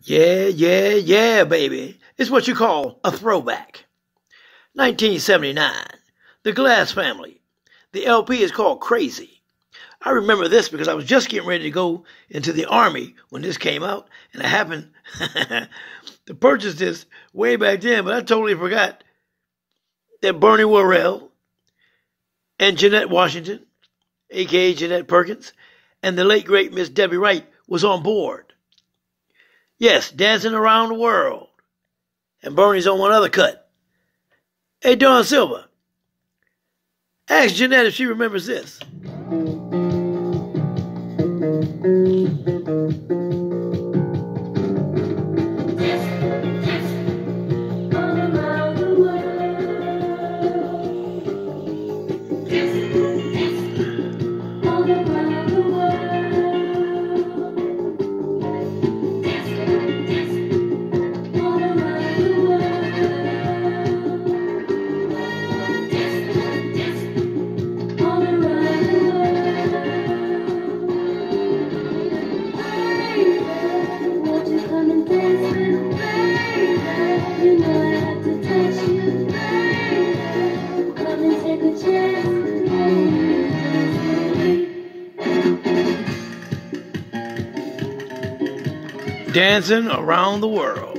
Yeah, yeah, yeah, baby. It's what you call a throwback. 1979. The Glass Family. The LP is called Crazy. I remember this because I was just getting ready to go into the Army when this came out, and I happened to purchase this way back then, but I totally forgot that Bernie Worrell and Jeanette Washington, aka Jeanette Perkins, and the late great Miss Debbie Wright was on board. Yes, dancing around the world. And Bernie's on one other cut. Hey, Dawn Silva, ask Jeanette if she remembers this. Dancing around the world.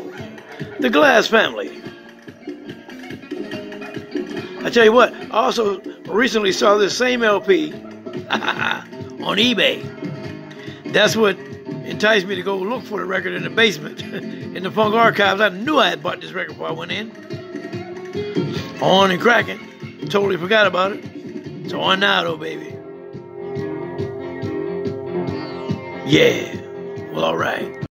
The Glass Family. I tell you what, I also recently saw this same LP on eBay. That's what enticed me to go look for the record in the basement in the funk archives. I knew I had bought this record before I went in. On and cracking. Totally forgot about it. So on now, though, oh, baby. Yeah. Well, all right.